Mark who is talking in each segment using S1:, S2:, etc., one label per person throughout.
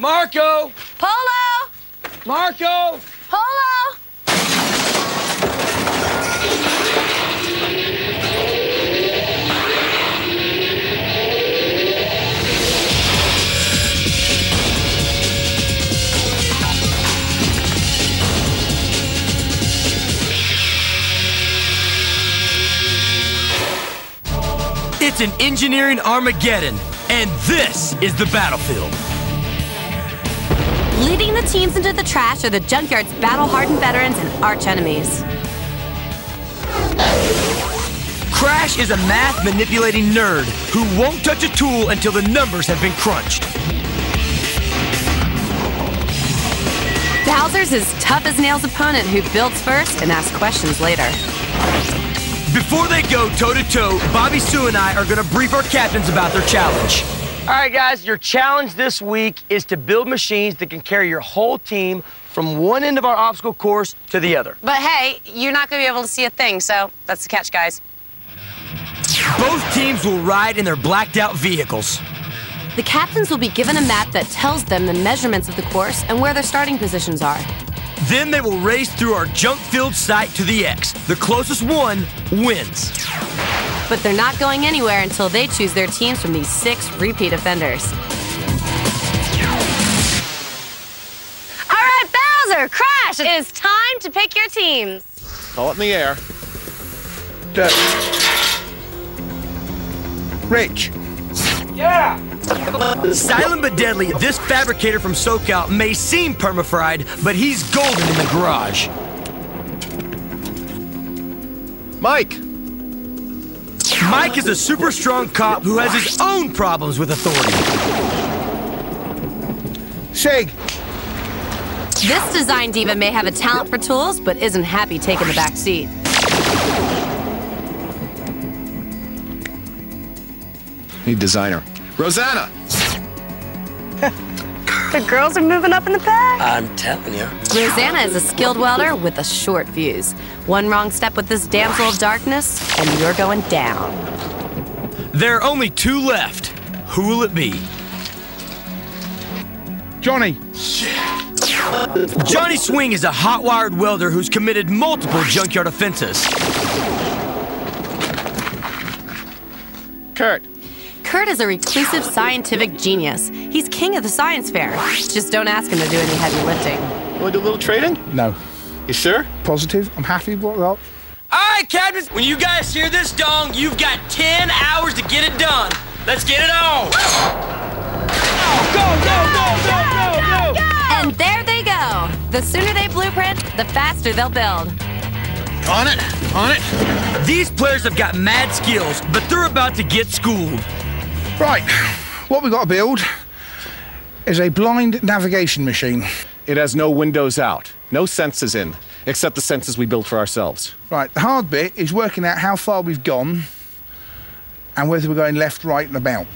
S1: Marco!
S2: Polo!
S1: Marco!
S2: Polo!
S1: It's an engineering Armageddon, and this is the battlefield.
S2: Leading the teams into the trash are the Junkyard's battle-hardened veterans and arch-enemies.
S1: Crash is a math manipulating nerd who won't touch a tool until the numbers have been crunched.
S2: Bowser's his tough-as-nails opponent who builds first and asks questions later.
S1: Before they go toe to toe, Bobby Sue and I are going to brief our captains about their challenge. All right, guys, your challenge this week is to build machines that can carry your whole team from one end of our obstacle course to the other.
S2: But hey, you're not going to be able to see a thing, so that's the catch, guys.
S1: Both teams will ride in their blacked out vehicles.
S2: The captains will be given a map that tells them the measurements of the course and where their starting positions are.
S1: Then they will race through our junk filled site to the X. The closest one wins.
S2: But they're not going anywhere until they choose their teams from these six repeat offenders. All right, Bowser, Crash, it is time to pick your teams.
S3: Call it in the air.
S4: Dirt. Rich.
S1: Silent but deadly, this fabricator from SoCal may seem permafried, but he's golden in the garage.
S3: Mike!
S1: Mike is a super strong cop who has his own problems with authority.
S4: Sig.
S2: This design diva may have a talent for tools, but isn't happy taking the back seat.
S3: Need designer. Rosanna!
S2: The girls are moving up in the pack.
S1: I'm telling you.
S2: Rosanna is a skilled welder with a short fuse. One wrong step with this damsel of darkness, and you're going down.
S1: There are only two left. Who will it be?
S4: Johnny.
S1: Johnny Swing is a hot wired welder who's committed multiple junkyard offenses.
S3: Kurt!
S2: Kurt is a reclusive scientific genius. He's king of the science fair. Just don't ask him to do any heavy lifting.
S3: Want to do a little trading?
S4: No.
S3: You sure?
S4: Positive. I'm happy with what I got.
S1: All right, Captains, when you guys hear this dong, you've got 10 hours to get it done. Let's get it on. Go, go, go, go, go, go.
S2: And there they go. The sooner they blueprint, the faster they'll build.
S3: On it! On it!
S1: These players have got mad skills, but they're about to get schooled.
S4: Right. What we've got to build is a blind navigation machine.
S3: It has no windows out, no sensors in, except the sensors we build for ourselves.
S4: Right. The hard bit is working out how far we've gone and whether we're going left, right, and about.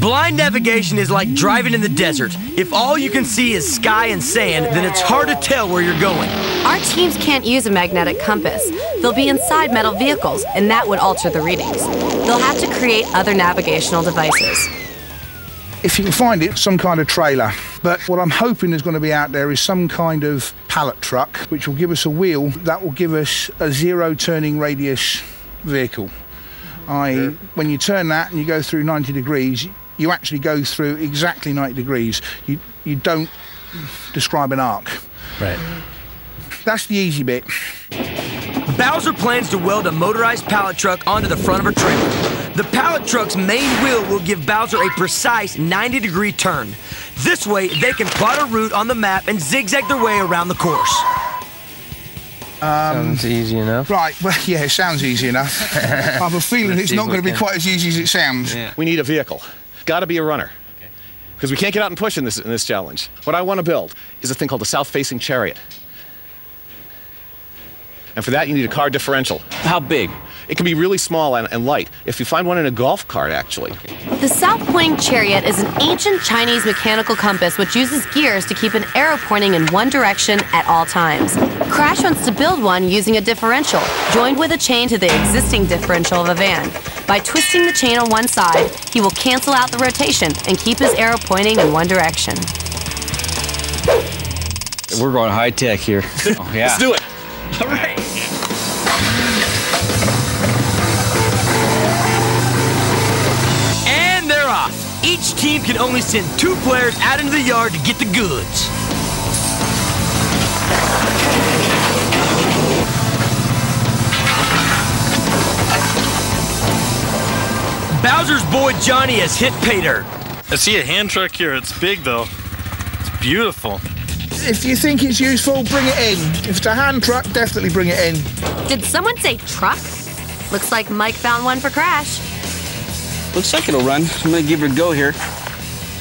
S1: Blind navigation is like driving in the desert. If all you can see is sky and sand, then it's hard to tell where you're going.
S2: Our teams can't use a magnetic compass. They'll be inside metal vehicles, and that would alter the readings. They'll have to create other navigational devices.
S4: If you can find it, some kind of trailer. But what I'm hoping is going to be out there is some kind of pallet truck, which will give us a wheel that will give us a zero turning radius vehicle. I, when you turn that and you go through 90 degrees, you actually go through exactly 90 degrees. You, you don't describe an arc.
S1: Right.
S4: That's the easy bit.
S1: Bowser plans to weld a motorized pallet truck onto the front of her trailer. The pallet truck's main wheel will give Bowser a precise 90 degree turn. This way, they can plot a route on the map and zigzag their way around the course.
S5: Sounds um, easy enough.
S4: Right, well, yeah, it sounds easy enough. I have a feeling
S5: Let's
S4: it's not going to be quite as easy as it sounds.
S5: Yeah.
S3: We need a vehicle. Got to be a runner. Because we can't get out and push in this, in this challenge. What I want to build is a thing called a south facing chariot. And for that, you need a car differential.
S5: How big?
S3: It can be really small and, and light. If you find one in a golf cart, actually.
S2: The South Pointing Chariot is an ancient Chinese mechanical compass which uses gears to keep an arrow pointing in one direction at all times. Crash wants to build one using a differential, joined with a chain to the existing differential of a van. By twisting the chain on one side, he will cancel out the rotation and keep his arrow pointing in one direction.
S5: We're going high tech here. Oh, yeah.
S3: Let's do it.
S1: All right. Each team can only send two players out into the yard to get the goods. Bowser's boy Johnny has hit pay dirt.
S6: I see a hand truck here. It's big though. It's beautiful.
S4: If you think it's useful, bring it in. If it's a hand truck, definitely bring it in.
S2: Did someone say truck? Looks like Mike found one for Crash.
S5: Looks like it'll run. I'm gonna give her a go here.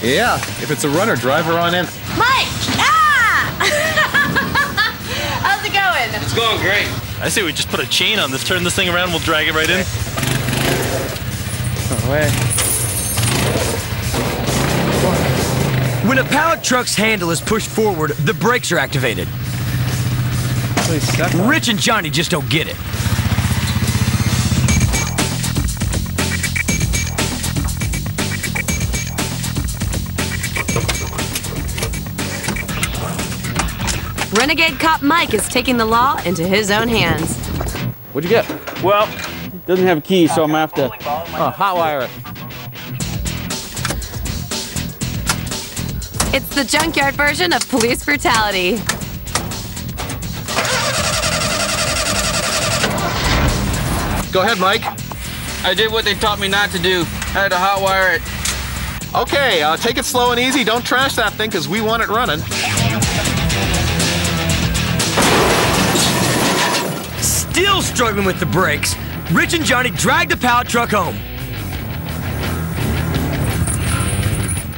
S3: Yeah, if it's a runner, drive her on in.
S2: Mike! Ah! How's it going?
S5: It's going great.
S6: I say we just put a chain on this, turn this thing around, we'll drag it right in.
S1: When a pallet truck's handle is pushed forward, the brakes are activated. Rich and Johnny just don't get it.
S2: Renegade Cop Mike is taking the law into his own hands.
S5: What'd you get? Well, doesn't have a key, so I'm gonna have to uh, hotwire it.
S2: It's the junkyard version of police brutality.
S3: Go ahead, Mike.
S5: I did what they taught me not to do. I had to hotwire it.
S3: Okay, uh, take it slow and easy. Don't trash that thing because we want it running.
S1: Still struggling with the brakes, Rich and Johnny drag the pallet truck home.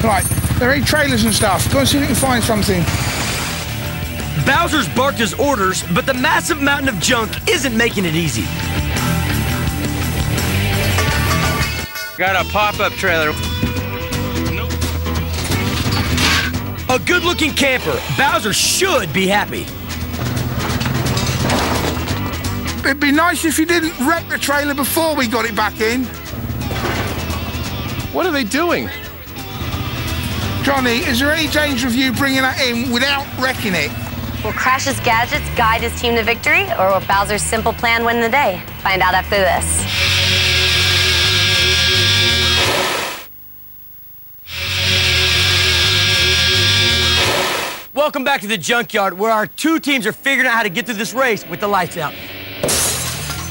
S4: Right, there ain't trailers and stuff. Go and see if you can find something.
S1: Bowser's barked his orders, but the massive mountain of junk isn't making it easy.
S5: Got a pop-up trailer.
S1: A good looking camper, Bowser should be happy.
S4: It'd be nice if you didn't wreck the trailer before we got it back in.
S3: What are they doing?
S4: Johnny, is there any danger of you bringing that in without wrecking it?
S2: Will Crash's gadgets guide his team to victory, or will Bowser's simple plan win the day? Find out after this.
S1: Welcome back to the junkyard where our two teams are figuring out how to get through this race with the lights out.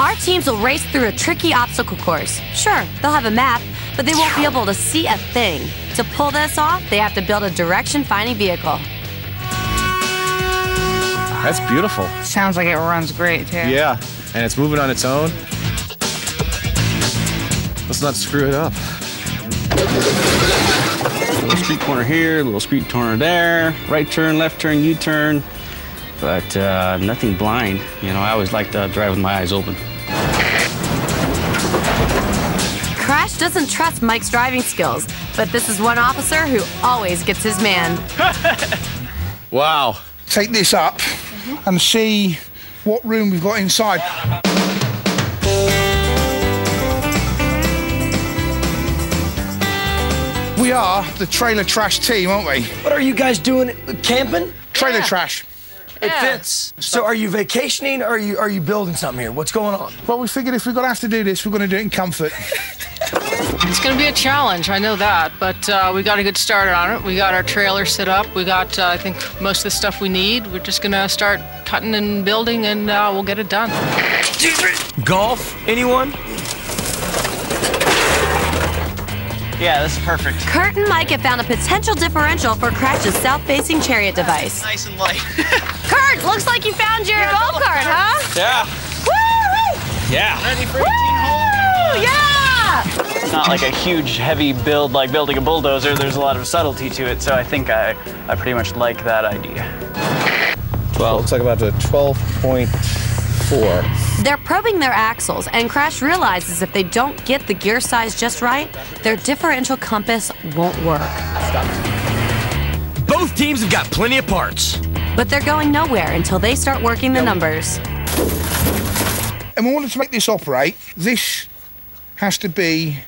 S2: Our teams will race through a tricky obstacle course. Sure, they'll have a map, but they won't be able to see a thing. To pull this off, they have to build a direction finding vehicle.
S3: That's beautiful.
S7: Sounds like it runs great too.
S3: Yeah, and it's moving on its own. Let's not screw it up.
S5: Little street corner here, little street corner there. Right turn, left turn, U-turn. But uh, nothing blind. You know, I always like to drive with my eyes open.
S2: Doesn't trust Mike's driving skills, but this is one officer who always gets his man.
S3: Wow.
S4: Take this up and see what room we've got inside. We are the trailer trash team, aren't we?
S1: What are you guys doing? Camping?
S4: Trailer trash.
S1: It fits. So are you vacationing or are you are you building something here? What's going on?
S4: Well, we figured if we're going to have to do this, we're going to do it in comfort.
S7: It's going to be a challenge, I know that, but uh, we got a good start on it. We got our trailer set up. We got, uh, I think, most of the stuff we need. We're just going to start cutting and building, and uh, we'll get it done.
S1: Golf? Anyone?
S8: Yeah, this is perfect.
S2: Kurt and Mike have found a potential differential for Crash's south-facing chariot device.
S8: Nice and light.
S2: Kurt, looks like you found your golf cart, huh?
S5: Yeah.
S2: Woo!
S5: Yeah.
S8: Ready for 18
S2: Woo! Yeah!
S8: It's not like a huge, heavy build like building a bulldozer. There's a lot of subtlety to it, so I think I, I pretty much like that idea.
S3: Well, looks like about a 12.4.
S2: They're probing their axles, and Crash realizes if they don't get the gear size just right, their differential compass won't work.
S1: Both teams have got plenty of parts.
S2: But they're going nowhere until they start working the numbers.
S4: And in order to make this operate, this has to be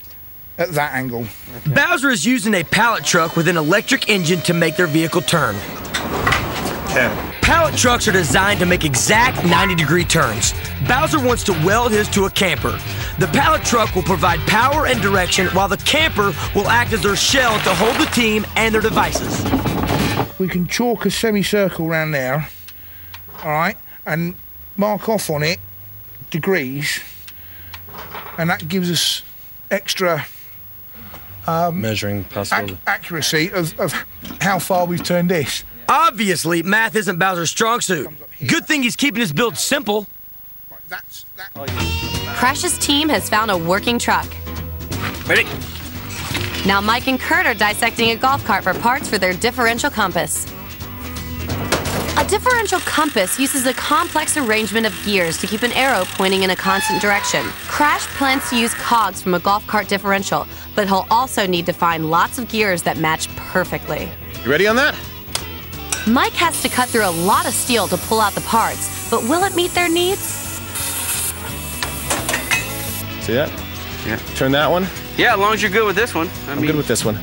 S4: at that angle.
S1: Bowser is using a pallet truck with an electric engine to make their vehicle turn. Pallet trucks are designed to make exact 90 degree turns. Bowser wants to weld his to a camper. The pallet truck will provide power and direction while the camper will act as their shell to hold the team and their devices.
S4: We can chalk a semicircle around there, all right, and mark off on it degrees, and that gives us extra um,
S9: Measuring
S4: ac- accuracy of, of how far we've turned this.
S1: Obviously, math isn't Bowser's strong suit. Good thing he's keeping his build simple.
S4: That's that.
S2: Oh, Crash's team has found a working truck.
S1: Ready?
S2: Now Mike and Kurt are dissecting a golf cart for parts for their differential compass. A differential compass uses a complex arrangement of gears to keep an arrow pointing in a constant direction. Crash plans to use cogs from a golf cart differential, but he'll also need to find lots of gears that match perfectly.
S3: You ready on that?
S2: Mike has to cut through a lot of steel to pull out the parts, but will it meet their needs?
S3: See that?
S5: Yeah.
S3: Turn that one.
S5: Yeah, as long as you're good with this one. I
S3: I'm
S5: mean,
S3: good with this one.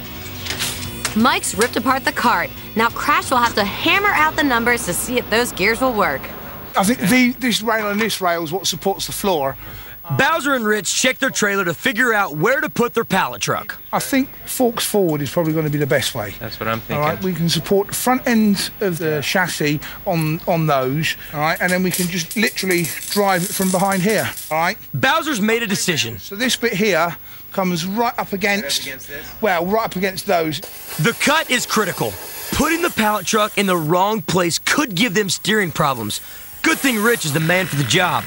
S2: Mike's ripped apart the cart. Now Crash will have to hammer out the numbers to see if those gears will work.
S4: I think the, this rail and this rail is what supports the floor.
S1: Bowser and Rich check their trailer to figure out where to put their pallet truck.
S4: I think forks forward is probably going to be the best way.
S9: That's what I'm thinking.
S4: right, we can support the front end of the chassis on on those. All right, and then we can just literally drive it from behind here. All right.
S1: Bowser's made a decision.
S4: So this bit here comes right up against, well, right up against those.
S1: The cut is critical. Putting the pallet truck in the wrong place could give them steering problems. Good thing Rich is the man for the job.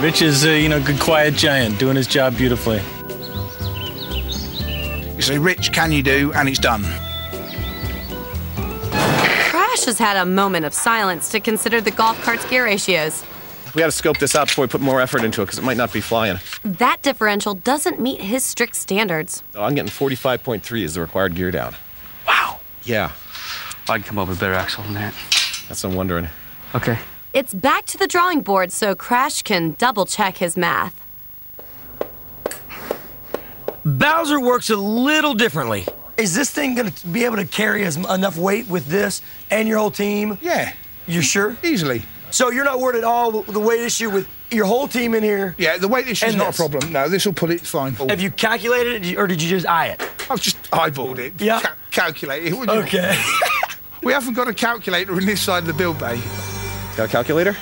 S9: Rich is, uh, you know, good quiet giant doing his job beautifully.
S4: You say, Rich, can you do? And it's done.
S2: Crash has had a moment of silence to consider the golf cart's gear ratios.
S3: We got to scope this out before we put more effort into it because it might not be flying.
S2: That differential doesn't meet his strict standards.
S3: So I'm getting 45.3 as the required gear down.
S5: wow.
S3: Yeah,
S5: I'd come up with a better axle than that.
S3: that's what I'm wondering.
S5: Okay.
S2: It's back to the drawing board so Crash can double check his math.
S1: Bowser works a little differently. Is this thing going to be able to carry as enough weight with this and your whole team?
S4: Yeah,
S1: You sure?
S4: easily.
S1: So you're not worried at all with the weight issue with your whole team in here?
S4: Yeah, the weight issue is not
S1: this.
S4: a problem. No, this will put it fine.
S1: Have you calculated it or did you just eye it?
S4: I've just eyeballed it.
S1: Yeah.
S4: Ca- calculate it.
S1: Okay.
S4: We haven't got a calculator in this side of the build bay.
S3: Got a calculator?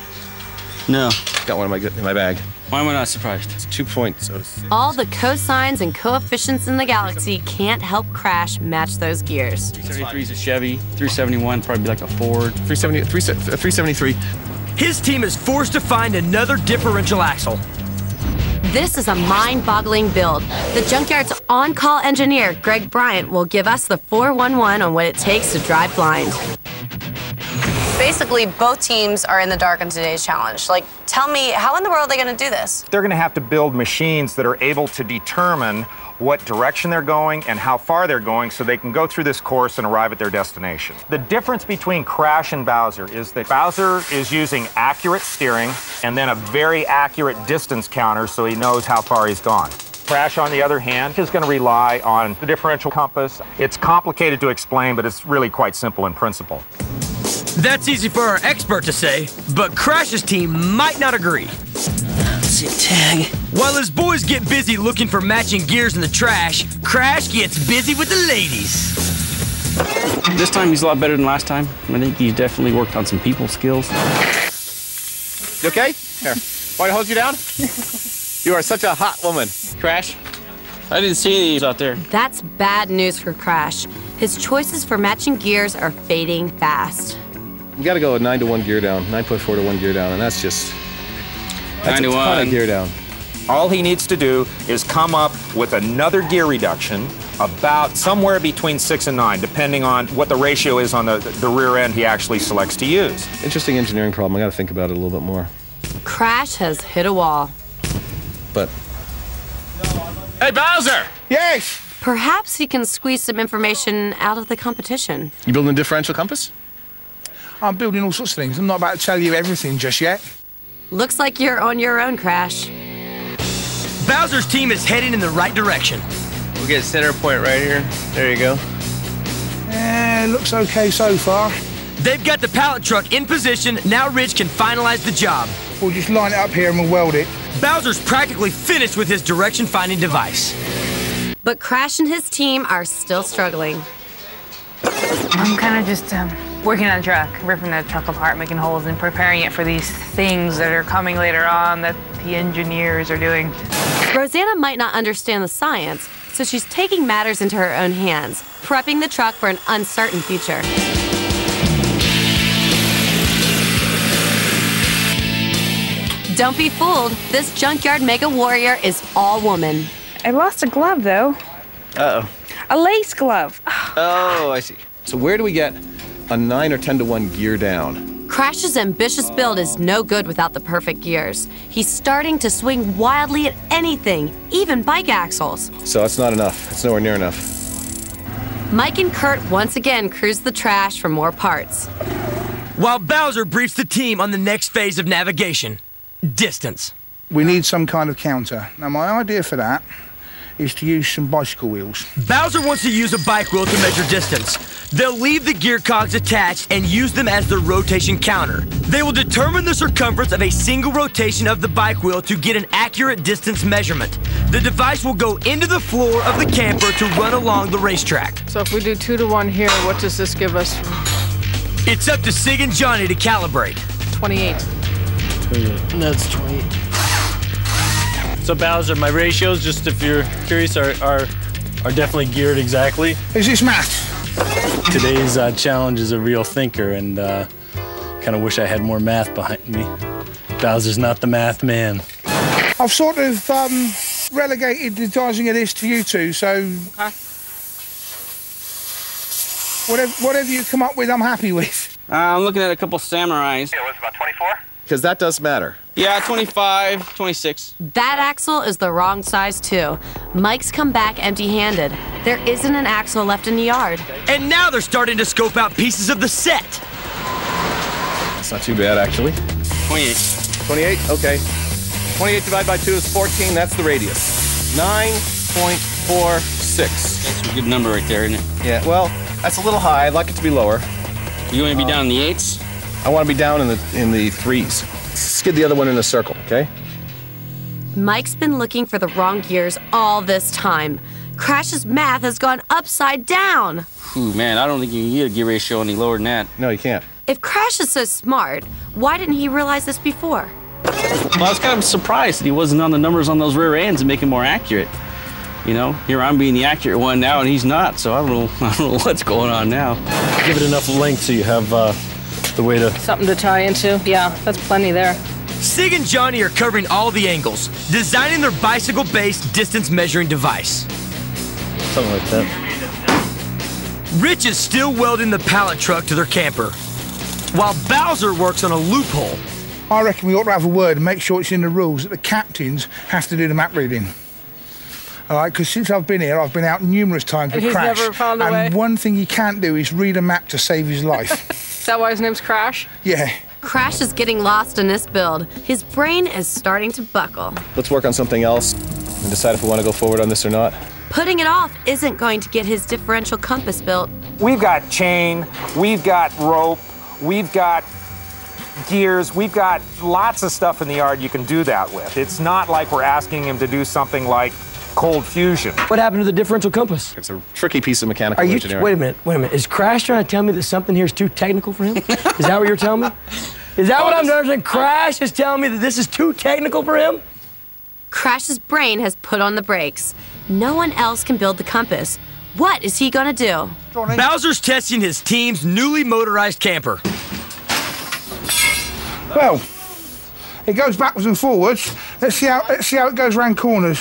S5: No.
S3: Got one in my, in my bag.
S5: Why am I not surprised?
S3: It's two points. Oh,
S2: All the cosines and coefficients in the galaxy can't help Crash match those gears.
S5: 373 is a Chevy. 371 probably be like a Ford.
S3: 370, 373.
S1: Uh, His team is forced to find another differential axle.
S2: This is a mind boggling build. The junkyard's on call engineer, Greg Bryant, will give us the 411 on what it takes to drive blind.
S10: Basically, both teams are in the dark in today's challenge. Like, tell me, how in the world are they going to do this?
S11: They're going to have to build machines that are able to determine what direction they're going and how far they're going so they can go through this course and arrive at their destination. The difference between Crash and Bowser is that Bowser is using accurate steering and then a very accurate distance counter so he knows how far he's gone. Crash, on the other hand, is going to rely on the differential compass. It's complicated to explain, but it's really quite simple in principle.
S1: That's easy for our expert to say, but Crash's team might not agree.
S5: See tag.
S1: While his boys get busy looking for matching gears in the trash, Crash gets busy with the ladies.
S5: This time he's a lot better than last time. I think he's definitely worked on some people skills.
S3: You okay? Here. Want to hold you down? you are such a hot woman.
S5: Crash. I didn't see any out there.
S2: That's bad news for Crash. His choices for matching gears are fading fast.
S3: We got to go a 9 to 1 gear down, 9.4 to 1 gear down, and that's just. That's
S5: 9 to
S3: ton
S5: 1.
S3: of gear down.
S11: All he needs to do is come up with another gear reduction about somewhere between six and nine, depending on what the ratio is on the, the rear end he actually selects to use.
S3: Interesting engineering problem. I got to think about it a little bit more.
S2: Crash has hit a wall.
S3: But. Hey, Bowser!
S4: Yes.
S2: Perhaps he can squeeze some information out of the competition.
S3: You building a differential compass?
S4: I'm building all sorts of things. I'm not about to tell you everything just yet.
S2: Looks like you're on your own, Crash.
S1: Bowser's team is heading in the right direction.
S12: We'll get center point right here. There you go.
S4: Eh, looks okay so far.
S1: They've got the pallet truck in position. Now Rich can finalize the job.
S4: We'll just line it up here and we'll weld it.
S1: Bowser's practically finished with his direction finding device.
S2: But Crash and his team are still struggling.
S13: I'm kind of just um, working on the truck, ripping the truck apart, making holes, and preparing it for these things that are coming later on that the engineers are doing.
S2: Rosanna might not understand the science, so she's taking matters into her own hands, prepping the truck for an uncertain future. Don't be fooled. This junkyard mega warrior is all woman.
S13: I lost a glove though,
S12: Uh oh.
S13: a lace glove.
S12: Oh, I see.
S3: So where do we get a 9 or 10 to 1 gear down?
S2: Crash's ambitious build is no good without the perfect gears. He's starting to swing wildly at anything, even bike axles.
S3: So it's not enough. It's nowhere near enough.
S2: Mike and Kurt once again cruise the trash for more parts.
S1: While Bowser briefs the team on the next phase of navigation distance.
S4: We need some kind of counter. Now, my idea for that is to use some bicycle wheels.
S1: Bowser wants to use a bike wheel to measure distance. They'll leave the gear cogs attached and use them as their rotation counter. They will determine the circumference of a single rotation of the bike wheel to get an accurate distance measurement. The device will go into the floor of the camper to run along the racetrack.
S7: So if we do two to one here, what does this give us?
S1: It's up to Sig and Johnny to calibrate.
S7: 28.
S9: That's 28. So Bowser, my ratios, just if you're curious, are are, are definitely geared exactly.
S4: Is this math?
S9: Today's uh, challenge is a real thinker, and uh, kind of wish I had more math behind me. Bowser's not the math man.
S4: I've sort of um, relegated the devising of this to you two, so whatever, whatever you come up with, I'm happy with.
S5: Uh, I'm looking at a couple samurais.
S11: Yeah, what's about 24?
S3: Because that does matter.
S5: Yeah, 25, 26.
S2: That axle is the wrong size, too. Mike's come back empty handed. There isn't an axle left in the yard.
S1: And now they're starting to scope out pieces of the set.
S3: It's not too bad, actually.
S5: 28.
S3: 28? Okay. 28 divided by 2 is 14. That's the radius. 9.46.
S5: That's a good number right there, isn't it?
S3: Yeah, well, that's a little high. I'd like it to be lower.
S5: You want to be uh, down in the eights?
S3: I want to be down in the in the threes. Skid the other one in a circle, okay?
S2: Mike's been looking for the wrong gears all this time. Crash's math has gone upside down.
S5: Ooh, man, I don't think you can get a gear ratio any lower than that.
S3: No, you can't.
S2: If Crash is so smart, why didn't he realize this before?
S5: Well, I was kind of surprised that he wasn't on the numbers on those rear ends and make it more accurate. You know, here I'm being the accurate one now, and he's not. So I don't know. I don't know what's going on now.
S9: Give it enough length so you have uh, the way to.
S7: Something to tie into. Yeah, that's plenty there.
S1: Sig and Johnny are covering all the angles, designing their bicycle based distance measuring device.
S9: Something like that.
S1: Rich is still welding the pallet truck to their camper, while Bowser works on a loophole.
S4: I reckon we ought to have a word and make sure it's in the rules that the captains have to do the map reading. All right, because since I've been here, I've been out numerous times
S7: And
S4: with
S7: he's
S4: Crash.
S7: never found a
S4: and
S7: way?
S4: one thing he can't do is read a map to save his life.
S7: Is that why his name's Crash?
S4: yeah.
S2: Crash is getting lost in this build. His brain is starting to buckle.
S3: Let's work on something else and decide if we want to go forward on this or not.
S2: Putting it off isn't going to get his differential compass built.
S11: We've got chain, we've got rope, we've got gears, we've got lots of stuff in the yard you can do that with. It's not like we're asking him to do something like cold fusion.
S14: What happened to the differential compass?
S3: It's a tricky piece of mechanical
S14: Are you?
S3: engineering.
S14: Wait a minute. Wait a minute. Is Crash trying to tell me that something here is too technical for him? is that what you're telling me? Is that what I'm understanding? Crash is telling me that this is too technical for him?
S2: Crash's brain has put on the brakes. No one else can build the compass. What is he gonna do?
S1: Bowser's testing his team's newly motorized camper.
S4: Well, it goes backwards and forwards. Let's see how let's see how it goes round corners.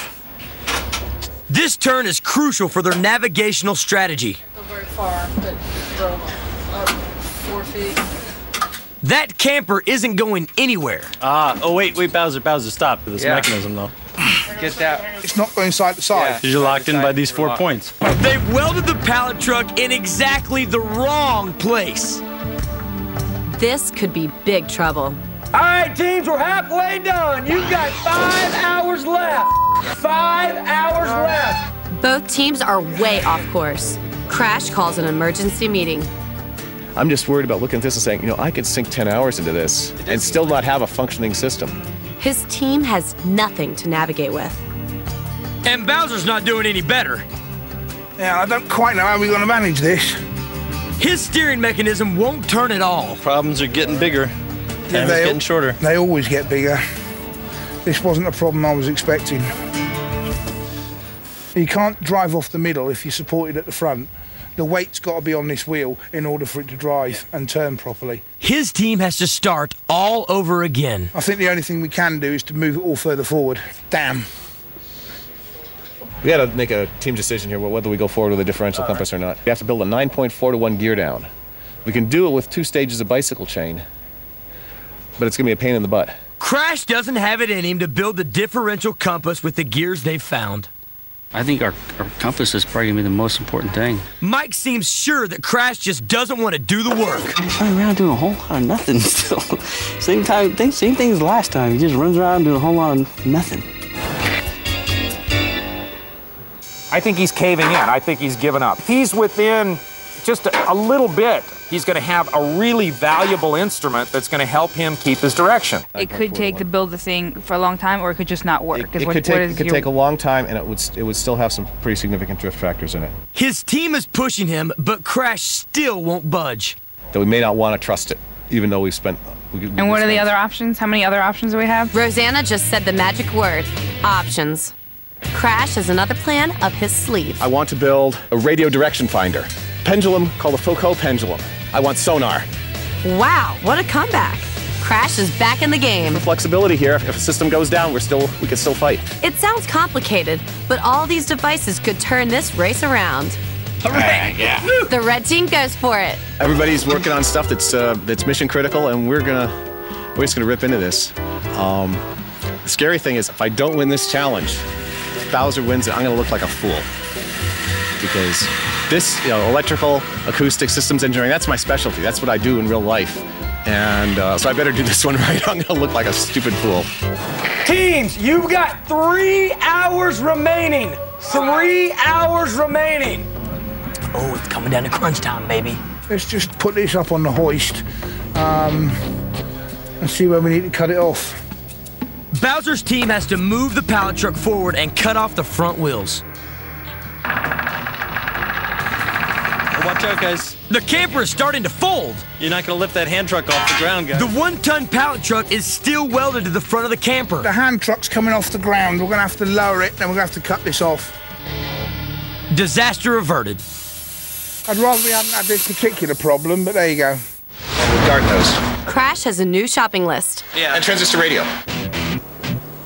S1: This turn is crucial for their navigational strategy.
S7: Go very far, but go up four feet.
S1: That camper isn't going anywhere.
S9: Ah, oh wait, wait, Bowser, Bowser, stop with this
S12: Yeah.
S9: mechanism though.
S12: Get that.
S4: It's not going side to side.
S12: Yeah.
S9: Because you're locked in by these four
S12: Locked.
S9: points.
S1: They've welded the pallet truck in exactly the wrong place.
S2: This could be big trouble.
S14: All right, teams, we're halfway done. You've got five hours left. Five hours left.
S2: Both teams are way off course. Crash calls an emergency meeting.
S3: I'm just worried about looking at this and saying, you know, I could sink 10 hours into this and still not have a functioning system.
S2: His team has nothing to navigate with.
S1: And Bowser's not doing any better.
S4: Yeah, I don't quite know how we're going to manage this.
S1: His steering mechanism won't turn at all.
S9: Problems are getting bigger. Time is
S4: They-
S9: getting shorter.
S4: They always get bigger. This wasn't a problem I was expecting. You can't drive off the middle if you're supported at the front. The weight's got to be on this wheel in order for it to drive and turn properly.
S1: His team has to start all over again.
S4: I think the only thing we can do is to move it all further forward. Damn.
S3: We got to make a team decision here whether we go forward with a differential compass or not. We have to build a 9.4 to 1 gear down. We can do it with two stages of bicycle chain, but it's going to be a pain in the butt.
S1: Crash doesn't have it in him to build the differential compass with the gears they've found.
S5: I think our, our compass is probably gonna be the most important thing.
S1: Mike seems sure that Crash just doesn't want to do the work.
S5: He's Running around doing a whole lot of nothing still. same time, thing, same thing as last time. He just runs around doing a whole lot of nothing.
S11: I think he's caving in. I think he's given up. He's within just a, a little bit. He's going to have a really valuable instrument that's going to help him keep his direction.
S13: It could take to build the thing for a long time, or it could just not work.
S3: It
S13: what,
S3: could take
S13: what
S3: it
S13: is
S3: could
S13: your-
S3: take a long time, and it would it would still have some pretty significant drift factors in it
S1: His team is pushing him, but Crash still won't budge.
S3: that we may not want to trust it, even though we've spent. We, we
S13: And what are the other options? How many other options do we have?
S2: Rosanna just said the magic word options. Crash has another plan up his sleeve.
S3: I want to build a radio direction finder, pendulum called the Foucault pendulum. I want sonar.
S2: Wow, what a comeback! Crash is back in the game.
S3: Flexibility here. If a system goes down, we're still we can still fight.
S2: It sounds complicated, but all these devices could turn this race around.
S3: yeah.
S2: The red team goes for it.
S3: Everybody's working on stuff that's uh, that's mission critical, and we're gonna we're just gonna rip into this. Um, the scary thing is, if I don't win this challenge, Bowser wins it, I'm gonna look like a fool because this, you know, electrical, acoustic systems engineering, that's my specialty. That's what I do in real life, and uh, so I better do this one right. I'm gonna look like a stupid fool.
S14: Teams, you've got three hours remaining. Three hours remaining. Oh, it's coming down to crunch time, baby.
S4: Let's just put this up on the hoist um, and see where we need to cut it off.
S1: Bowser's team has to move the pallet truck forward and cut off the front wheels.
S9: Watch out, guys.
S1: The camper is starting to fold.
S9: You're not gonna lift that hand truck off the ground, guys.
S1: The one-ton pallet truck is still welded to the front of the camper.
S4: The hand truck's coming off the ground. We're going to have to lower it, then we're going to have to cut this off.
S1: Disaster averted.
S4: I'd rather we hadn't had this particular problem, but there you go.
S3: Garden hose
S2: Crash has a new shopping list.
S3: Yeah, and transistor radio.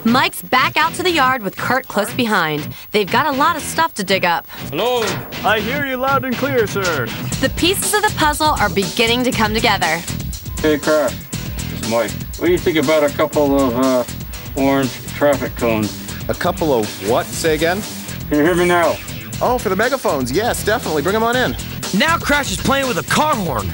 S2: Mike's back out to the yard with Kurt close behind. They've got a lot of stuff to dig up.
S9: Hello. I hear you loud and clear, sir.
S2: The pieces of the puzzle are beginning to come together.
S5: Hey, Crash. It's Mike. What do you think about a couple of uh, orange traffic cones?
S3: A couple of what? Say again?
S5: Can you hear me now?
S3: Oh, for the megaphones. Yes, definitely. Bring them on in.
S1: Now Crash is playing with a car horn.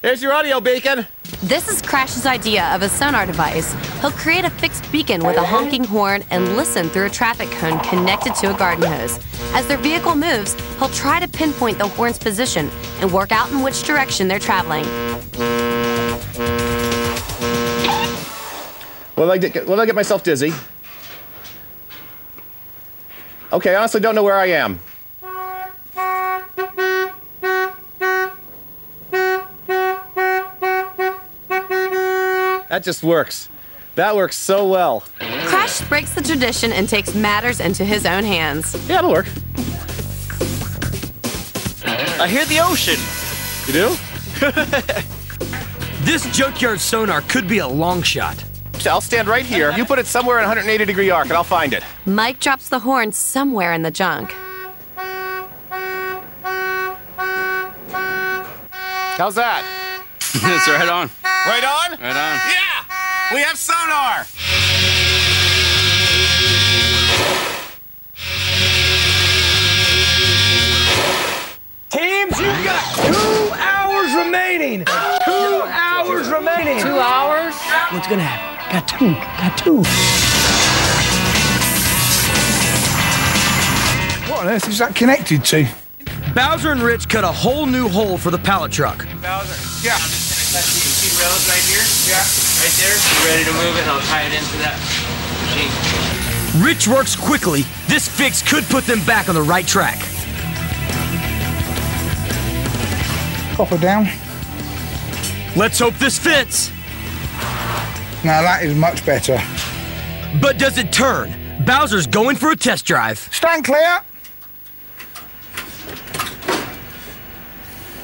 S3: There's your audio beacon.
S2: This is Crash's idea of a sonar device. He'll create a fixed beacon with a honking horn and listen through a traffic cone connected to a garden hose. As their vehicle moves, he'll try to pinpoint the horn's position and work out in which direction they're traveling.
S3: Did I get? Did I get myself dizzy? Okay, I honestly don't know where I am. That just works. That works so well.
S2: Crash breaks the tradition and takes matters into his own hands.
S3: Yeah, it'll work.
S9: I hear the ocean.
S3: You do?
S1: This junkyard sonar could be a long shot.
S3: I'll stand right here. You put it somewhere in a 180 degree arc, and I'll find it.
S2: Mike drops the horn somewhere in the junk.
S3: How's that?
S5: it's right on.
S3: Right on?
S5: Right on.
S3: Yeah! We have sonar!
S14: Teams, you've got two hours remaining. Two hours remaining.
S7: Two hours?
S14: What's gonna happen? Got two. Got two.
S4: What on earth is that connected to?
S1: Bowser and Rich cut a whole new hole for the pallet truck.
S12: Bowser. Yeah. I'm just gonna cut these two rails right here. Yeah. Right there. You ready to move it? I'll tie it into that machine.
S1: Rich works quickly. This fix could put them back on the right track.
S4: Copper down.
S1: Let's hope this fits.
S4: Now that is much better.
S1: But does it turn? Bowser's going for a test drive.
S4: Stand clear.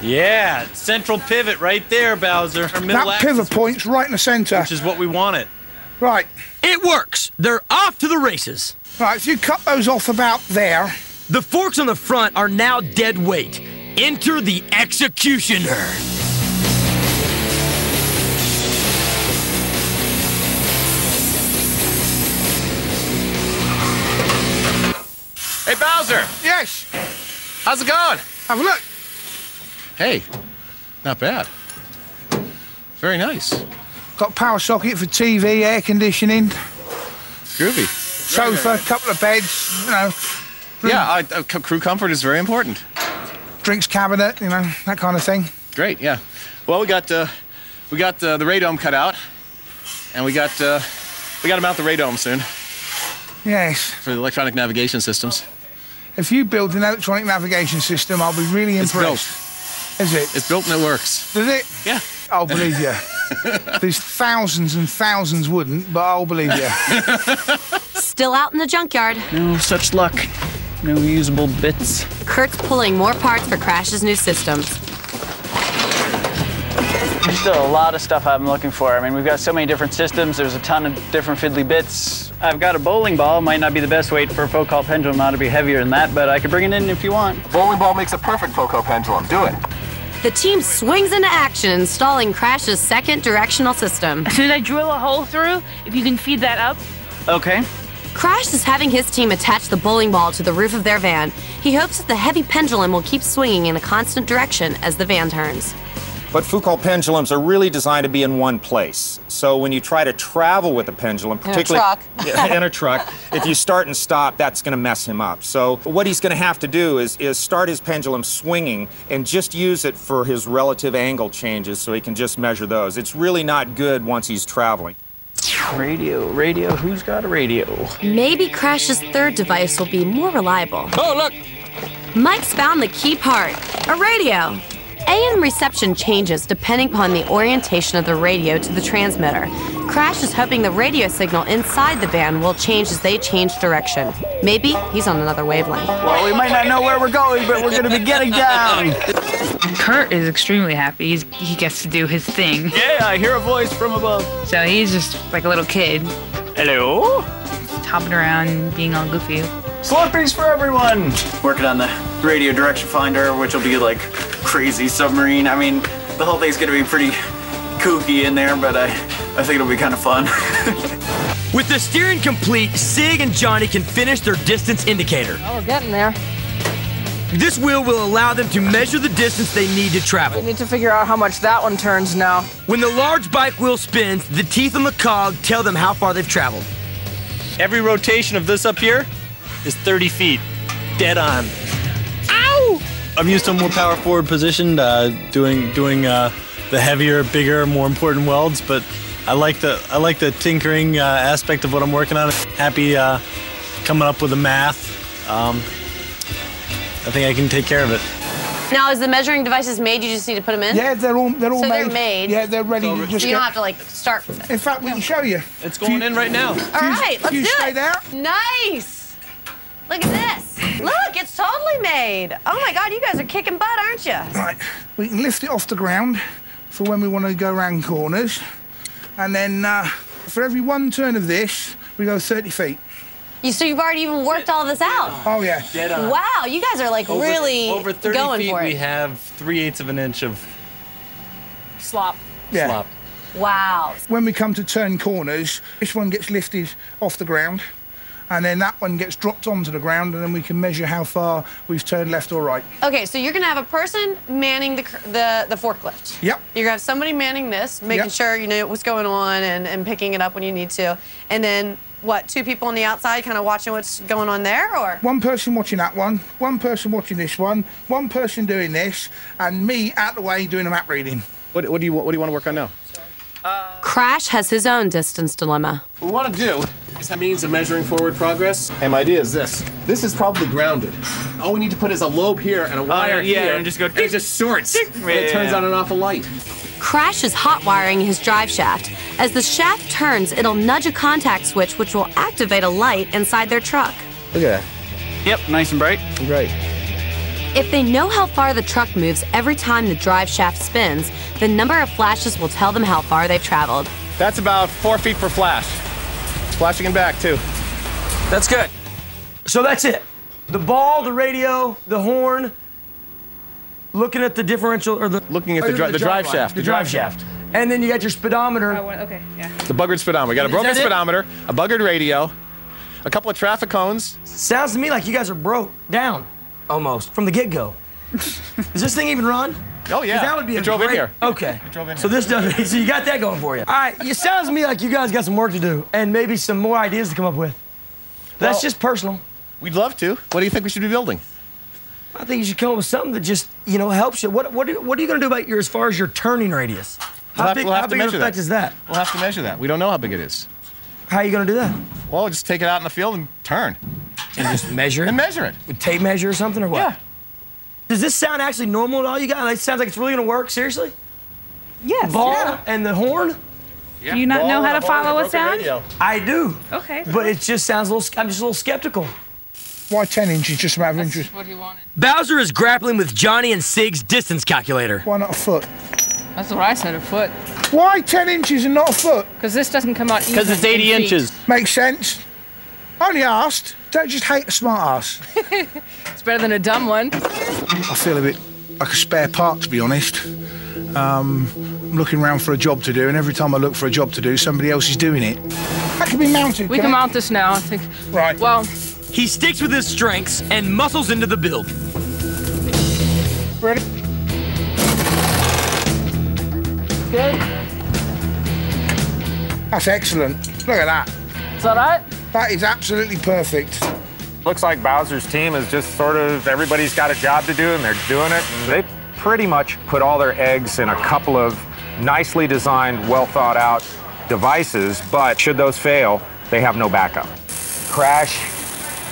S9: Yeah, central pivot right there, Bowser. Our middle
S4: That pivot point's right in the centre.
S9: Which is what we wanted.
S4: Right.
S1: It works. They're off to the races.
S4: Right, if you cut those off about there.
S1: The forks on the front are now dead weight. Enter the executioner.
S3: Hey, Bowser!
S4: Yes.
S3: How's it going?
S4: Have a look.
S3: Hey, not bad. Very nice.
S4: Got power socket for TV, air conditioning,
S3: Groovy.
S4: sofa, couple of beds, you know,
S3: Yeah, I, uh, crew comfort is very important.
S4: drinks cabinet, you know, that kind of thing.
S3: Great, yeah. Well, we got uh, we got uh, the radome cut out, and we got uh, we got to mount the radome soon
S4: Yes.
S3: for the electronic navigation systems.
S4: If you build an electronic navigation system, I'll be really
S3: It's
S4: impressed. Is it?
S3: It's built and it works.
S4: Does it?
S3: Yeah.
S4: I'll believe you. There's thousands and thousands wouldn't, but I'll believe you.
S2: Still out in the junkyard.
S5: No such luck. No usable bits.
S2: Kurt's pulling more parts for Crash's new systems.
S8: There's still a lot of stuff I'm looking for. I mean, we've got so many different systems. There's a ton of different fiddly bits. I've got a bowling ball. Might not be the best weight for a Foucault pendulum. Ought to be heavier than that, but I could bring it in if you want.
S11: Bowling ball makes a perfect Foucault pendulum. Do it.
S2: The team swings into action, installing Crash's second directional system.
S13: As soon as I drill a hole through, if you can feed that up,
S8: Okay.
S2: Crash is having his team attach the bowling ball to the roof of their van. He hopes that the heavy pendulum will keep swinging in a constant direction as the van turns.
S11: But Foucault pendulums are really designed to be in one place. So when you try to travel with a pendulum,
S10: In a
S11: particularly
S10: truck.
S11: In a truck, if you start and stop, that's going to mess him up. So what he's going to have to do is is start his pendulum swinging and just use it for his relative angle changes, so he can just measure those. It's really not good once he's traveling.
S8: Radio, radio. Who's got a radio?
S2: Maybe Crash's third device will be more reliable.
S8: Oh, look!
S2: Mike's found the key part a radio. AM reception changes depending upon the orientation of the radio to the transmitter. Crash is hoping the radio signal inside the van will change as they change direction. Maybe he's on another wavelength.
S5: Well, we might not know where we're going, but we're going to be getting down.
S13: Kurt is extremely happy. He's, he gets to do his thing.
S5: Yeah, I hear a voice from above.
S13: So he's just like a little kid,
S5: Hello?
S13: hopping around, being all goofy.
S5: Slurpees for everyone! Working on the radio direction finder, which will be like crazy submarine. I mean, the whole thing's gonna be pretty kooky in there, but I, I think it'll be kind of fun.
S1: With the steering complete, Sig and Johnny can finish their distance indicator.
S7: Oh, we're getting there.
S1: This wheel will allow them to measure the distance they need to travel.
S7: We need to figure out how much that one turns now.
S1: When the large bike wheel spins, the teeth on the cog tell them how far they've traveled.
S9: Every rotation of this up here is 30 feet. Dead on. Ow! I'm used to a more power forward position, uh, doing doing uh, the heavier, bigger, more important welds. But I like the I like the tinkering uh, aspect of what I'm working on. Happy uh, coming up with the math. Um, I think I can take care of it.
S2: Now, is the measuring devices made? You just need to put them in?
S4: Yeah, they're all they're all
S2: So
S4: made.
S2: they're made.
S4: Yeah, they're ready.
S2: So
S4: to
S2: you don't
S4: get-
S2: have to like start from
S4: In fact, we can show you.
S9: It's going in right now.
S2: All right, let's
S4: you
S2: do
S4: stay
S2: it.
S4: there.
S2: Nice. Look at this. Look, it's totally made. Oh my God, you guys are kicking butt, aren't you?
S4: Right, we can lift it off the ground for when we want to go around corners, and then uh, for every one turn of this, we go 30 feet.
S2: You so you've already even worked all this out.
S4: Oh yeah.
S9: Dead on.
S2: Wow, you guys are like
S9: Over,
S2: really
S9: over 30
S2: going
S9: feet,
S2: for
S9: we have three eighths of an inch of
S7: Slop.
S4: Yeah.
S9: slop.
S2: Wow.
S4: When we come to turn corners, this one gets lifted off the ground, and then that one gets dropped onto the ground, and then we can measure how far we've turned left or right.
S10: Okay, so you're gonna have a person manning the the, the forklift.
S4: Yep.
S10: You're gonna have somebody manning this, making
S4: Yep.
S10: sure you know what's going on and, and picking it up when you need to. And then what, two people on the outside kind of watching what's going on there or
S4: One person watching that one, one person watching this one, one person doing this, and me out the way doing a map reading.
S3: What, what do you what do you want to work on now?
S2: Crash has his own distance dilemma.
S15: What we want to do is have means of measuring forward progress. And my idea is this. This is probably grounded. All we need to put is a lobe here and a oh, wire
S12: yeah,
S15: here.
S12: and just go-
S15: it just sorts. and it turns on and off a light.
S2: Crash is hot wiring his drive shaft. As the shaft turns, it'll nudge a contact switch which will activate a light inside their truck.
S3: Look at that.
S8: Yep, nice and bright.
S3: Great.
S2: If they know how far the truck moves every time the drive shaft spins, the number of flashes will tell them how far they've traveled.
S3: That's about four feet per flash. Flashing in back too.
S1: That's good. So that's it. The ball, the radio, the horn. Looking at the differential or the
S3: looking at oh, the, dri- the drive shaft.
S1: The drive shaft. And then you got your speedometer.
S13: Oh, okay, yeah.
S3: The buggered speedometer. We got a
S1: Is
S3: broken
S1: that it?
S3: speedometer, a buggered radio, a couple of traffic cones.
S1: Sounds to me like you guys are broke down, almost from the get-go. Does this thing even run?
S3: Oh yeah.
S1: That would be
S3: It
S1: a
S3: drove in
S1: great-
S3: here.
S1: Okay.
S3: drove in
S1: So this does. So you got that going for you. All right. It sounds to me like you guys got some work to do and maybe some more ideas to come up with. That's just personal.
S3: We'd love to. What do you think we should be building?
S1: I think you should come up with something that just you know helps you. What what are, what are you going to do about your as far as your turning radius? How
S3: We'll have,
S1: big,
S3: we'll have
S1: how
S3: to
S1: big
S3: measure
S1: an effect
S3: that.
S1: is that?
S3: We'll have to measure that. We don't know how big it is.
S1: How are you going to do that?
S3: Well, just take it out in the field and turn.
S1: And just measure it?
S3: And measure it.
S1: With tape measure or something or what?
S3: Yeah.
S1: Does this sound actually normal at all you guys? It sounds like it's really going to work. Seriously?
S13: Yes.
S1: Ball
S13: yeah.
S1: and the horn.
S13: Do you not know how to follow a sound?
S1: I do.
S13: Okay.
S1: But it just sounds a little. I'm just a little skeptical.
S4: Why 10 inches, just a matter of interest?
S7: What he wanted.
S1: Bowser is grappling with Johnny and Sig's distance calculator.
S4: Why not a foot?
S7: That's what I said, a foot.
S4: Why 10 inches and not a foot?
S7: Because this doesn't come out
S9: Because it's 80 inches.
S4: Makes sense. Only asked. Don't just hate a smart ass.
S7: It's better than a dumb one.
S4: I feel a bit like a spare part, to be honest. Um, I'm looking around for a job to do, and every time I look for a job to do, somebody else is doing it. That can be mounted.
S7: We can mount this now, I think.
S4: Right.
S7: Well,
S1: He sticks with his strengths and muscles into the build.
S4: Ready?
S7: good.
S4: That's excellent. Look at that.
S7: Is that right?
S4: That is absolutely perfect.
S11: Looks like Bowser's team is just sort of everybody's got a job to do and they're doing it. They pretty much put all their eggs in a couple of nicely designed, well thought out devices, but should those fail, they have no backup. Crash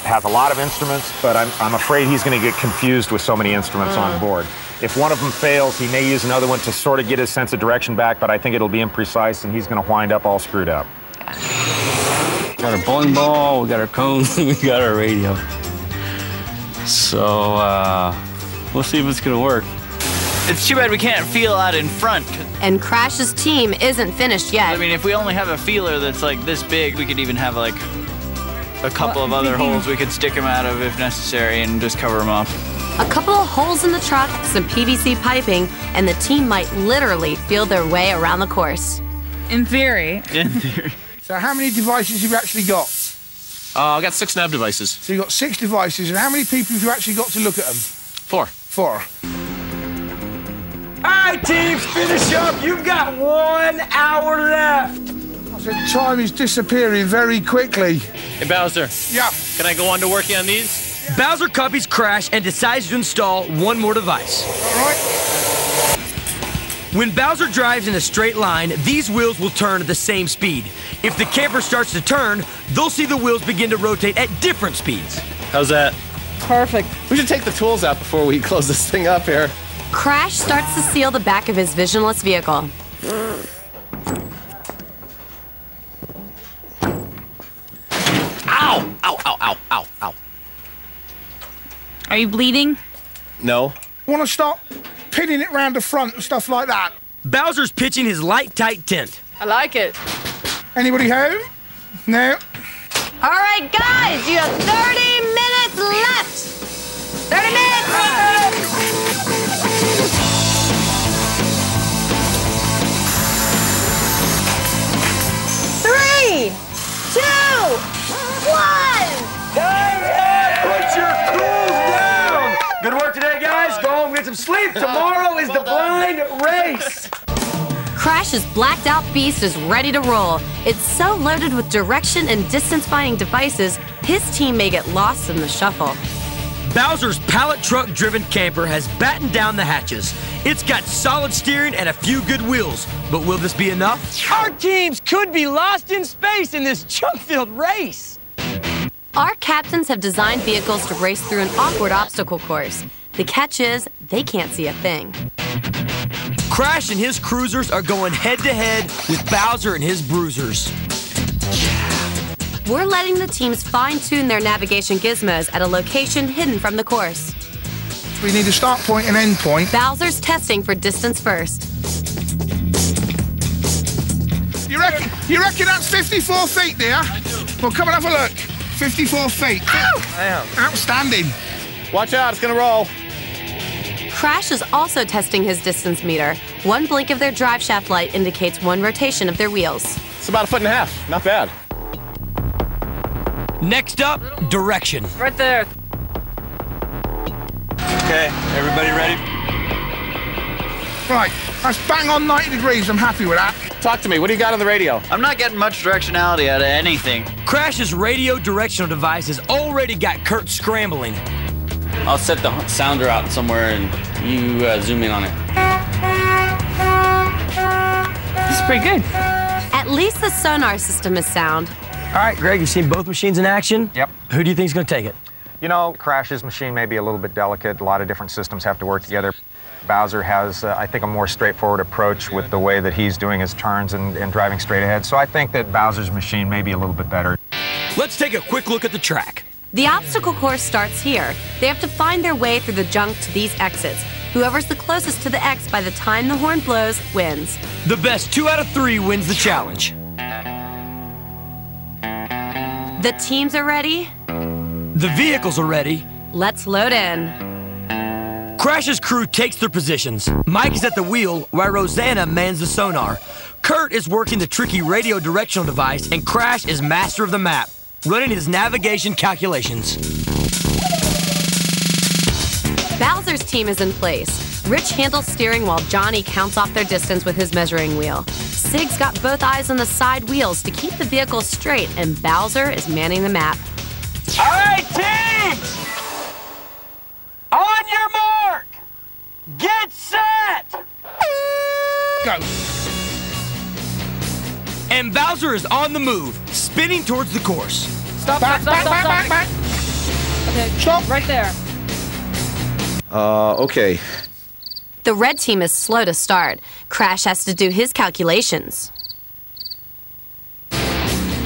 S11: has a lot of instruments, but I'm, I'm afraid he's going to get confused with so many instruments on board. If one of them fails, he may use another one to sort of get his sense of direction back, but I think it'll be imprecise and he's going to wind up all screwed up.
S9: Got our bowling ball, we got our cones, we got our radio. So, uh, we'll see if it's gonna work.
S8: It's too bad we can't feel out in front.
S2: And Crash's team isn't finished yet.
S8: I mean, if we only have a feeler that's like this big, we could even have like a couple of other holes we could stick them out of if necessary and just cover them up.
S2: A couple of holes in the truck, some PVC piping, and the team might literally feel their way around the course.
S13: In theory.
S8: In theory.
S4: So how many devices have you actually got?
S15: Uh, I got six nav devices.
S4: So you've got six devices, and how many people have you actually got to look at them?
S15: Four.
S4: Four.
S1: All right, teams, finish up. You've got one hour left.
S4: I said time is disappearing very quickly.
S9: Hey, Bowser.
S4: Yeah.
S9: Can I go on to working on these?
S1: Bowser copies Crash and decides to install one more device.
S4: All right.
S1: When Bowser drives in a straight line, these wheels will turn at the same speed. If the camper starts to turn, they'll see the wheels begin to rotate at different speeds.
S9: How's that?
S7: Perfect.
S3: We should take the tools out before we close this thing up here.
S2: Crash starts to seal the back of his visionless vehicle.
S15: Ow! Ow, ow, ow, ow, ow.
S13: Are you bleeding?
S3: No.
S4: Want to start pinning it round the front and stuff like that?
S1: Bowser's pitching his light, tight tent.
S7: I like it.
S4: Anybody home? No.
S10: All right, guys, you have 30 minutes left. 30 minutes. Three, two, one.
S14: Some sleep. Tomorrow is the blind race.
S2: Crash's blacked out beast is ready to roll. It's so loaded with direction and distance finding devices, his team may get lost in the shuffle.
S1: Bowser's pallet truck driven camper has battened down the hatches. It's got solid steering and a few good wheels. But will this be enough?
S14: Our teams could be lost in space in this junk filled race.
S2: Our captains have designed vehicles to race through an awkward obstacle course. The catch is, they can't see a thing.
S1: Crash and his cruisers are going head to head with Bowser and his bruisers.
S2: We're letting the teams fine tune their navigation gizmos at a location hidden from the course.
S4: We need a start point and end point.
S2: Bowser's testing for distance first.
S4: You reckon, you reckon that's 54 feet there? Well, come and have a look. 54 feet.
S15: Damn.
S4: Outstanding.
S15: Watch out, it's gonna roll.
S2: Crash is also testing his distance meter. One blink of their drive shaft light indicates one rotation of their wheels.
S15: It's about a foot and a half. Not bad.
S1: Next up, direction.
S13: Right there.
S9: Okay, everybody ready?
S4: Right, that's bang on 90 degrees. I'm happy with that.
S15: Talk to me. What do you got on the radio?
S8: I'm not getting much directionality out of anything.
S1: Crash's radio directional device has already got Kurt scrambling.
S16: I'll set the sounder out somewhere and you uh, zoom in on it.
S13: This is pretty good.
S2: At least the sonar system is sound.
S14: All right, Greg, you've seen both machines in action.
S11: Yep.
S14: Who do you think's going to take it?
S11: You know, Crash's machine may be a little bit delicate. A lot of different systems have to work together. Bowser has, uh, I think, a more straightforward approach with the way that he's doing his turns and, and driving straight ahead. So I think that Bowser's machine may be a little bit better.
S1: Let's take a quick look at the track.
S2: The obstacle course starts here. They have to find their way through the junk to these exits. Whoever's the closest to the X by the time the horn blows wins.
S1: The best two out of three wins the challenge.
S2: The teams are ready.
S1: The vehicles are ready.
S2: Let's load in.
S1: Crash's crew takes their positions. Mike is at the wheel while Rosanna mans the sonar. Kurt is working the tricky radio directional device, and Crash is master of the map, running his navigation calculations.
S2: Bowser's team is in place. Rich handles steering while Johnny counts off their distance with his measuring wheel. Sig's got both eyes on the side wheels to keep the vehicle straight, and Bowser is manning the map.
S14: All right, teams! On your mark! Get set!
S4: Go.
S1: And Bowser is on the move, spinning towards the course.
S13: Stop,
S4: Back,
S13: stop,
S4: back,
S13: stop,
S4: back,
S13: stop.
S4: back, back.
S13: Okay,
S4: Stop.
S13: right there.
S3: Uh, okay.
S2: The red team is slow to start. Crash has to do his calculations.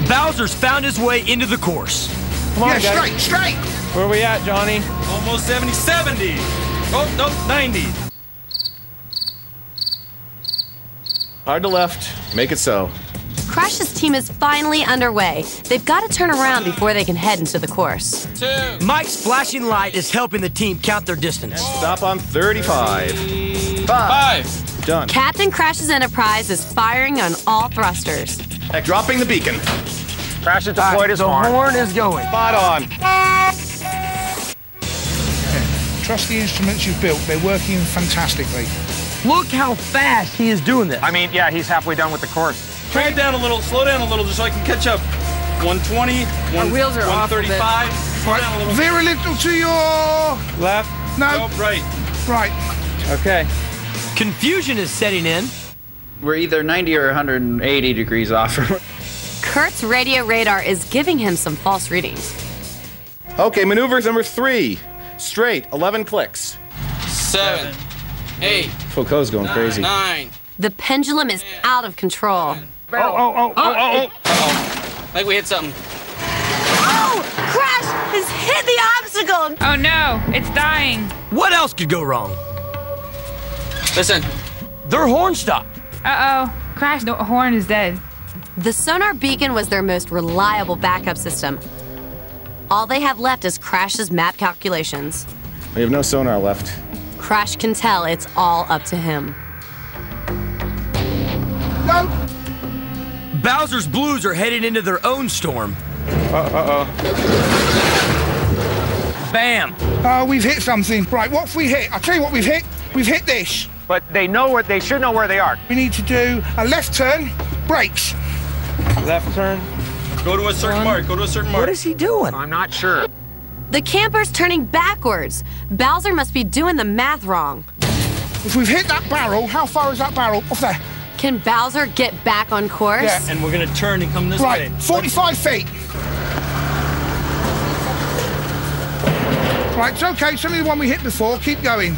S1: Bowser's found his way into the course.
S15: Come on,
S4: Yeah,
S15: guys.
S4: straight, straight.
S15: Where are we at, Johnny?
S9: Almost 70, 70. Oh, no, 90.
S3: Hard to left. Make it so.
S2: Crash's team is finally underway. They've got to turn around before they can head into the course.
S16: Two.
S1: Mike's flashing light is helping the team count their distance.
S3: Stop on 35.
S16: Five.
S3: Done.
S2: Captain Crash's Enterprise is firing on all thrusters.
S3: Dropping the beacon.
S11: Crash has deployed his
S14: the
S11: horn.
S14: horn is going.
S3: Spot on.
S4: Trust the instruments you've built. They're working fantastically.
S14: Look how fast he is doing this.
S11: I mean, yeah, he's halfway done with the course.
S9: Turn it down a little, slow down a little just so I can catch up. 120, one,
S13: wheels are off
S9: 135. Slow down a little.
S4: Veer a little to your
S9: Left.
S4: No.
S9: Nope, right.
S4: right.
S15: Okay.
S1: Confusion is setting in.
S8: We're either 90 or 180 degrees off.
S2: Kurt's radio radar is giving him some false readings.
S3: Okay, maneuvers number three. Straight, 11 clicks.
S16: Seven. Eight.
S3: Foucault's going crazy.
S16: Nine.
S2: The pendulum is out of control.
S15: Oh, oh, oh, oh, oh,
S16: Uh-oh. I think we hit something.
S2: Oh! Crash has hit the obstacle!
S13: Oh no, it's dying.
S1: What else could go wrong?
S16: Listen.
S1: Their horn stopped.
S13: Uh oh. Crash, the horn is dead.
S2: The sonar beacon was their most reliable backup system. All they have left is Crash's map calculations.
S3: We have no sonar left.
S2: Crash can tell it's all up to him.
S4: No.
S1: Bowser's Blues are heading into their own storm.
S15: Uh-oh.
S1: Bam!
S4: Uh, we've hit something. Right, what have we hit? I'll tell you what we've hit. We've hit this.
S11: But they know what they should know where they are.
S4: We need to do a left turn, brakes.
S14: Left turn.
S9: Go to a certain mark. Go to a certain mark.
S1: What is he doing?
S11: I'm not sure.
S2: The camper's turning backwards. Bowser must be doing the math wrong.
S4: If we've hit that barrel, how far is that barrel? Off there.
S2: Can Bowser get back on course?
S4: Yeah.
S9: And we're gonna turn and come this
S4: Right,
S9: way.
S4: 45 feet. Right, it's okay. It's only the one we hit before. Keep going.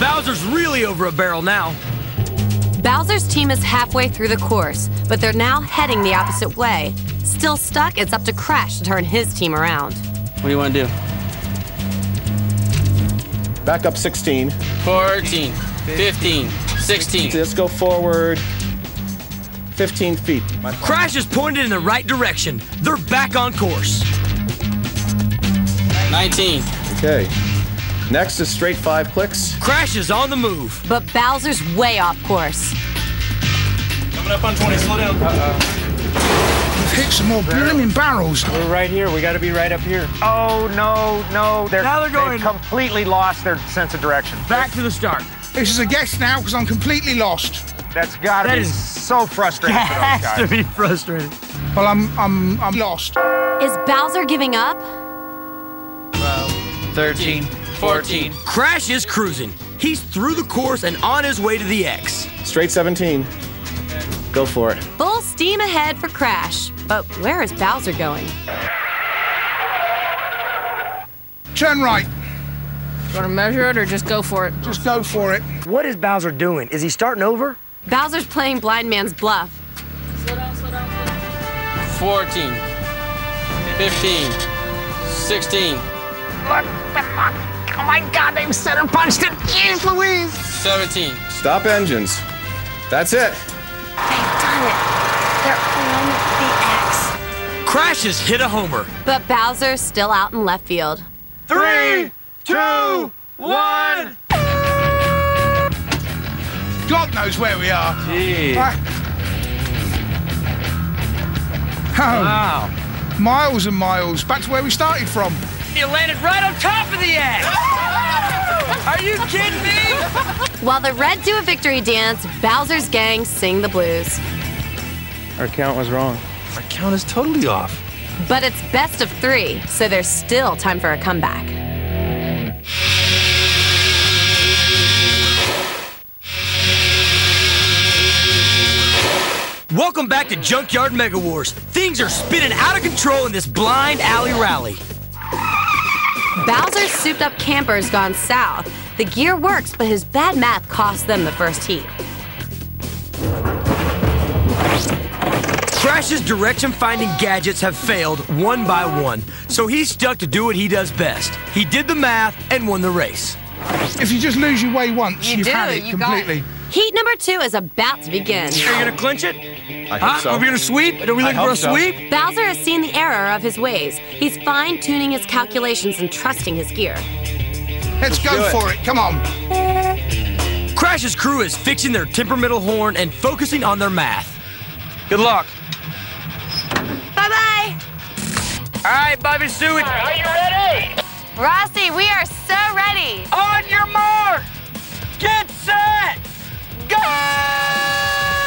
S1: Bowser's really over a barrel now.
S2: Bowser's team is halfway through the course, but they're now heading the opposite way. Still stuck, it's up to Crash to turn his team around.
S16: What do you want to do?
S3: Back up 16.
S16: 14, 15, 16.
S3: Let's go forward 15 feet.
S1: Crash is pointed in the right direction. They're back on course.
S16: 19.
S3: Okay. Next is straight five clicks.
S1: Crash is on the move.
S2: But Bowser's way off course.
S9: Coming up on 20. Slow down.
S4: We've hit some more blooming barrels.
S12: We're right here. We got to be right up here.
S11: Oh no, no! They're,
S1: Now they're going-
S11: completely lost their sense of direction.
S1: Back to the start.
S4: This is a guess now because I'm completely lost.
S11: That's got to
S1: That
S11: be
S1: is-
S11: so frustrating for those
S1: Has
S11: guys.
S1: to be frustrating.
S4: Well, I'm I'm I'm lost.
S2: Is Bowser giving up?
S12: 13, 14.
S1: Crash is cruising. He's through the course and on his way to the X.
S3: Straight 17. Go for it.
S2: Full steam ahead for Crash. But where is Bowser going?
S4: Turn right.
S7: You want to measure it or just go for it?
S4: Just go for it.
S1: What is Bowser doing? Is he starting over?
S2: Bowser's playing blind man's bluff.
S16: 14, 15, 16,
S12: Oh my God, they've set and punched it. Jeez Louise.
S16: 17.
S3: Stop engines. That's it. They've done it. They're on the X.
S1: Crash has hit a homer.
S2: But Bowser's still out in left field.
S1: Three, two, one.
S4: God knows where we are.
S12: Gee.
S4: Right. Oh,
S12: Wow.
S4: miles and miles back to where we started from.
S1: You landed right on top of the X. Are you kidding me?
S2: While the Red do a victory dance, Bowser's gang sing the blues.
S12: Our count was wrong.
S9: Our count is totally off.
S2: But it's best of three, so there's still time for a comeback.
S1: Welcome back to Junkyard Mega Wars. Things are spinning out of control in this blind alley rally.
S2: Bowser's souped up camper's gone south. The gear works, but his bad math cost them the first heat.
S1: Crash's direction finding gadgets have failed one by one, so he's stuck to do what he does best. He did the math and won the race.
S4: If you just lose your way once,
S2: You
S4: you've
S2: do,
S4: had it
S2: you got it.
S4: completely.
S2: Heat number two is about to begin.
S1: Are you gonna clinch it?
S3: I
S1: Huh?
S3: so.
S1: Are we gonna sweep? Are we looking for
S3: hope
S1: a
S3: so.
S1: sweep?
S2: Bowser has seen the error of his ways. He's fine tuning his calculations and trusting his gear.
S4: Let's go
S3: do it.
S4: for it. Come on.
S1: Crash's crew is fixing their temperamental horn and focusing on their math. Good luck. All right, Bobby Sue.
S12: Are you ready?
S2: Rossi, we are so ready!
S1: on your mark. Get set. Go!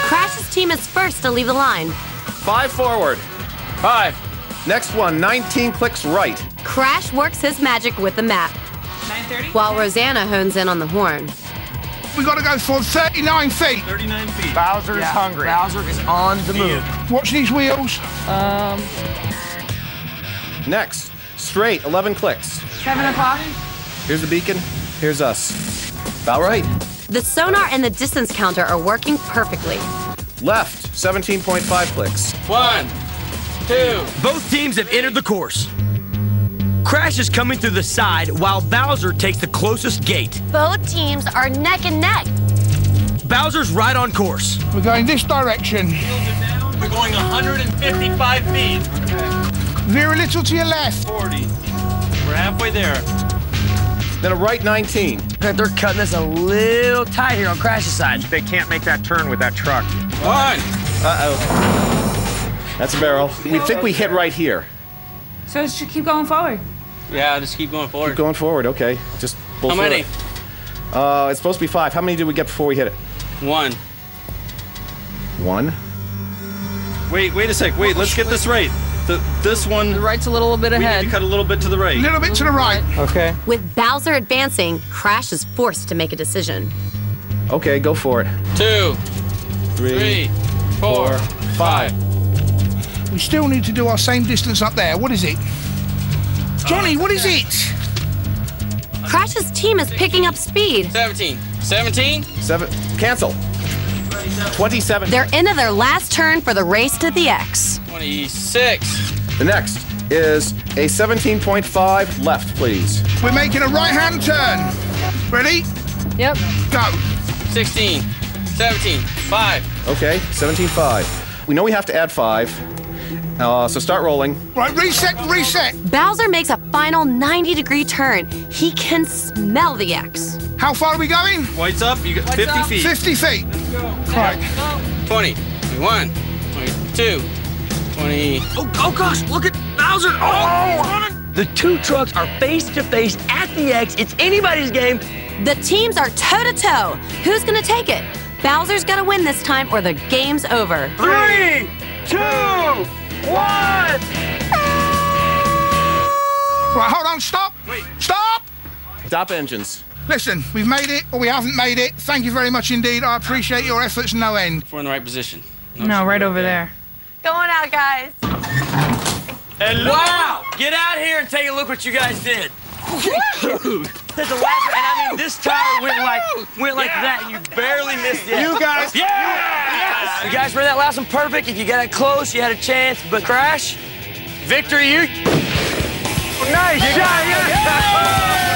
S2: Crash's team is first to leave the line.
S3: Five forward.
S16: Five.
S3: Next one, 19 clicks right.
S2: Crash works his magic with the map.
S13: 9:30.
S2: While Rosanna hones in on the horn.
S4: we got to go for 39 feet.
S9: 39 feet.
S11: Bowser's hungry.
S1: Bowser is on the move.
S4: Watch these wheels.
S3: Um, Next, straight 11 clicks.
S13: Seven o'clock.
S3: Here's the beacon. Here's us. About right.
S2: The sonar and the distance counter are working perfectly.
S3: Left, 17.5 clicks.
S16: One, two.
S1: Both teams have entered the course. Crash is coming through the side while Bowser takes the closest gate.
S2: Both teams are neck and neck.
S1: Bowser's right on course.
S4: We're going this direction.
S9: We're going 155 feet.
S4: Veer a little to your left.
S9: 40. We're halfway there.
S3: Then a right 19.
S1: They're cutting us a little tight here on Crash's side.
S11: They can't make that turn with that truck.
S16: One.
S3: Uh-oh. That's a barrel. We think we hit right here.
S13: So it should keep going forward.
S16: Yeah, just keep going forward.
S3: Keep going forward, okay. Just pull
S16: How
S3: through
S16: many?
S3: it. Uh, it's supposed to be five. How many did we get before we hit it?
S16: One.
S3: One.
S9: Wait, wait a sec. Wait, let's get this right. The, this one. The
S7: right's a little bit
S9: We
S7: ahead.
S9: need to cut a little bit to the right.
S4: A little bit to the right.
S9: Okay.
S2: With Bowser advancing, Crash is forced to make a decision.
S3: Okay, go for it.
S16: Two.
S3: Three.
S16: Four.
S3: Five.
S4: We still need to do our same distance up there. What is it? Johnny, what is it?
S2: Crash's team is picking up speed.
S16: 17. 17?
S3: Seven. Cancel. 27.
S2: They're into their last turn for the race to the X.
S16: 26.
S3: The next is a 17.5 left, please.
S4: We're making a right hand turn. Ready?
S7: Yep.
S4: Go.
S16: 16. 17. 5.
S3: Okay, 17.5. We know we have to add five. Uh, so start rolling.
S4: Right, reset, reset.
S2: Bowser makes a final 90 degree turn. He can smell the X.
S4: How far are we going?
S9: White's up. You got 50 feet.
S4: 50 feet. Right.
S16: 20. 21. 22. 20.
S1: Oh, oh gosh, look at Bowser. Oh, he's running. The two trucks are face to face at the X. It's anybody's game.
S2: The teams are toe to toe. Who's gonna take it? Bowser's gonna win this time or the game's over.
S14: Three, two, one.
S4: Right, hold on, stop. Wait. Stop.
S3: Stop engines.
S4: Listen, we've made it or we haven't made it. Thank you very much indeed. I appreciate your efforts no end.
S16: We're in the right position.
S13: No, right over there.
S10: Going out, guys.
S1: And Wow! Get out here and take a look what you guys did. There's a laser, and I mean, this tire went like went like yeah. that, and you barely missed it.
S4: You guys,
S1: yeah, yes. you guys read that last one perfect. If you got it close, you had a chance, but crash, victory, you. Nice shot. Yeah.